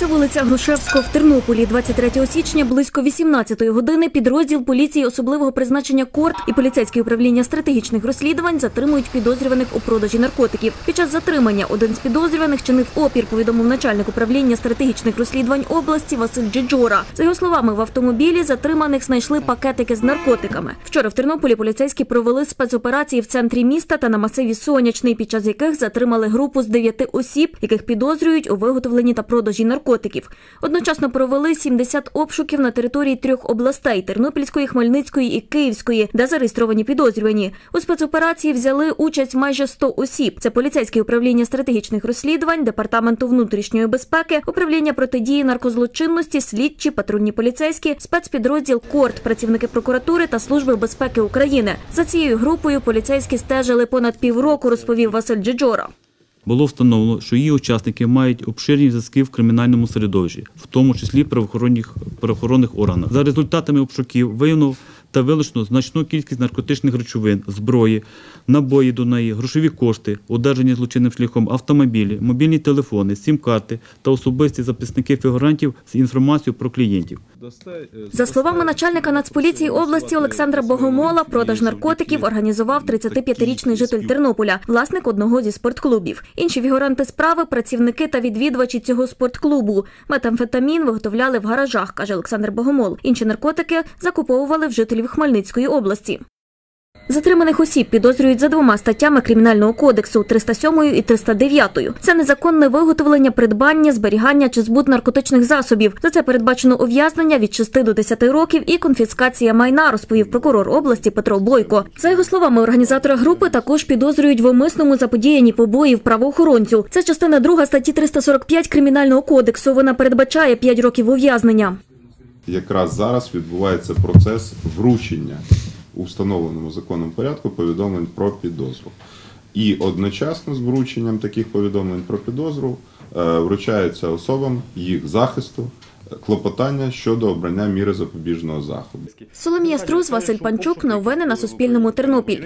Це вулиця Грушевського в Тернополі. 23 січня близько 18 години підрозділ поліції особливого призначення КОРТ і поліцейське управління стратегічних розслідувань затримують підозрюваних у продажі наркотиків. Під час затримання один з підозрюваних чинив опір, повідомив начальник управління стратегічних розслідувань області Василь Джиджора. За його словами, в автомобілі затриманих знайшли пакетики з наркотиками. Вчора в Тернополі поліцейські провели спецоперації в центрі міста та на масиві Сонячний, під час яких затримали групу з дев'яти осіб, яких підозрюють у виготовленні та продажі наркотиків. Одночасно провели 70 обшуків на території трьох областей Тернопільської, Хмельницької і Київської, де зареєстровані підозрювані. У спецоперації взяли участь майже 100 осіб. Це поліцейське управління стратегічних розслідувань, департаменту внутрішньої безпеки, управління протидії наркозлочинності, слідчі, патрульні поліцейські, спецпідрозділ КОРТ, працівники прокуратури та служби безпеки України. За цією групою поліцейські стежили понад півроку, розповів Василь Джиджора. Було встановлено, що її учасники мають обширні зв'язки в кримінальному середовищі, в тому числі правоохоронних, правоохоронних органах. За результатами обшуків виявлено та вилучено значну кількість наркотичних речовин, зброї, набої до неї, грошові кошти, одержані злочинним шляхом автомобілі, мобільні телефони, сім-карти та особисті записники фігурантів з інформацією про клієнтів. За словами начальника Нацполіції області Олександра Богомола, продаж наркотиків організував 35-річний житель Тернополя, власник одного зі спортклубів. Інші фігуранти справи працівники та відвідувачі цього спортклубу. Метамфетамін виготовляли в гаражах, каже Олександр Богомол. Інші наркотики закуповували в жителів Хмельницької області. Затриманих осіб підозрюють за двома статтями Кримінального кодексу 307 і 309. Це незаконне виготовлення, придбання, зберігання чи збут наркотичних засобів. За це передбачено ув'язнення від 6 до 10 років і конфіскація майна, розповів прокурор області Петро Бойко. За його словами, організатора групи також підозрюють в умисному заподіянні побоїв правоохоронцю. Це частина 2 статті 345 Кримінального кодексу. Вона передбачає 5 років ув'язнення. Якраз зараз відбувається процес вручення у встановленому законом порядку повідомлень про підозру. І одночасно з врученням таких повідомлень про підозру е, вручаються особам їх захисту е, клопотання щодо обрання міри запобіжного заходу. Соломія Струс, Василь Панчук. Новини на Суспільному. Тернопіль.